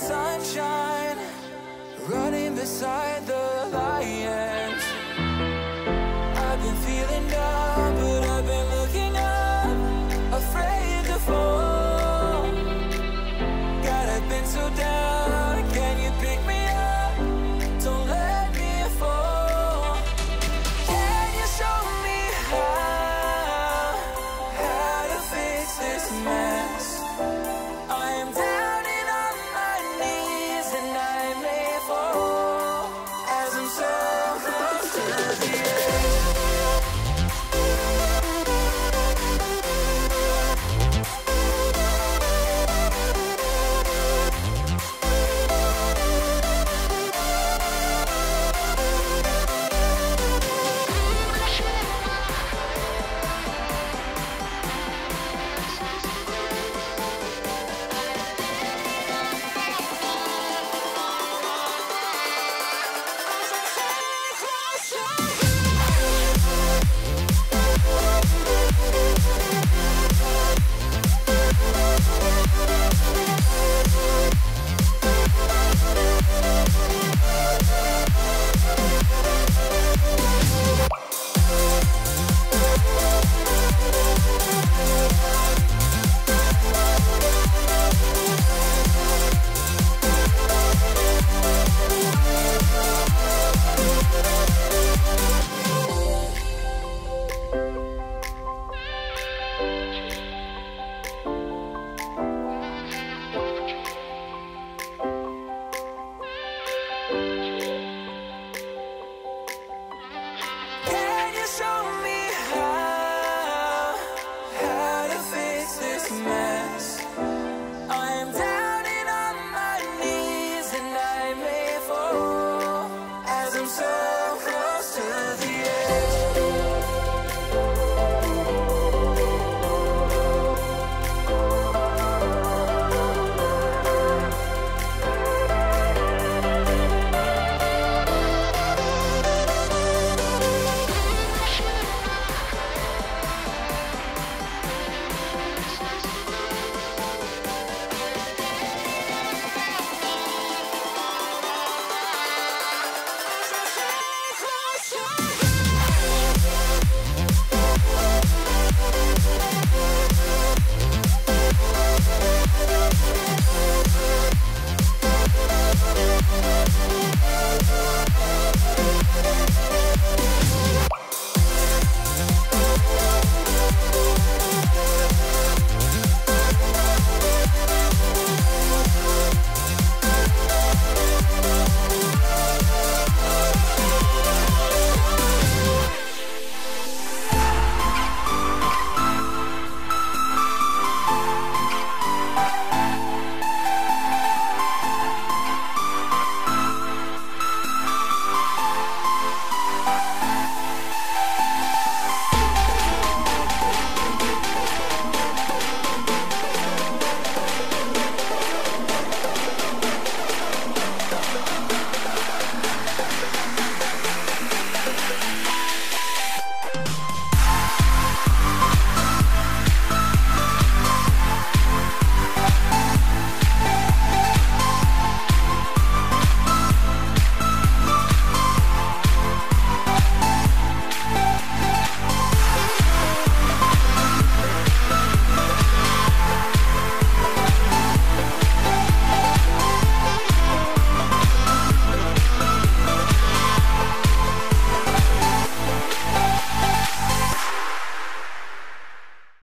sunshine Running beside the lion.